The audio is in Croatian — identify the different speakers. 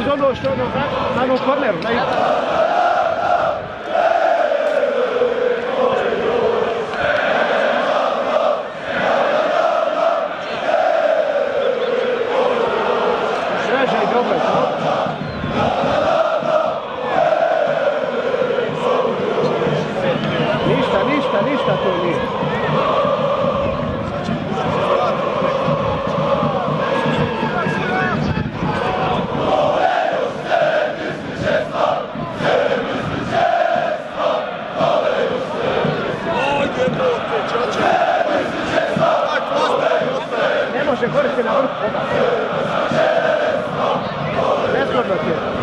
Speaker 1: uz ono što ono, na onom korneru, na. Ništa, ništa, ništa to nije. se corte la boca. Eso.